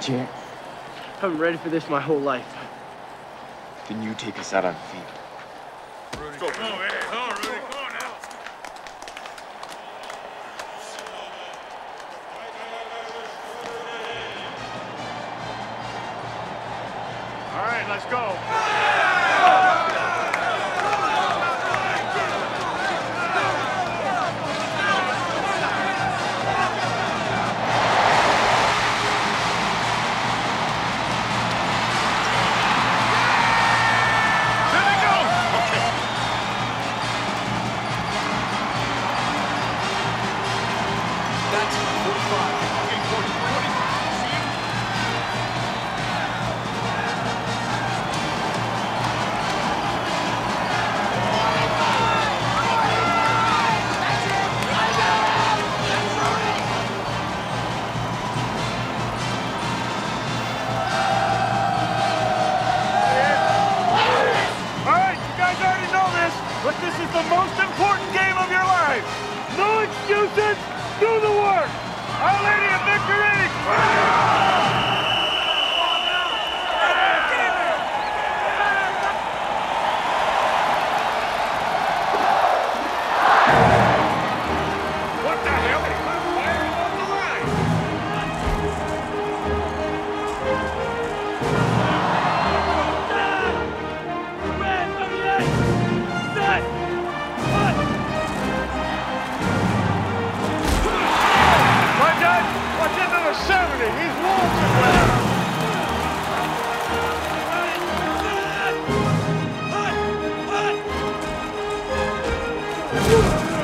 chance. I've been ready for this my whole life. Then you take us out on feet. Rudy. Go, come on, man. On, Rudy. Come on now. All right, let's go. No. Do the work. Our Lady of Victory. you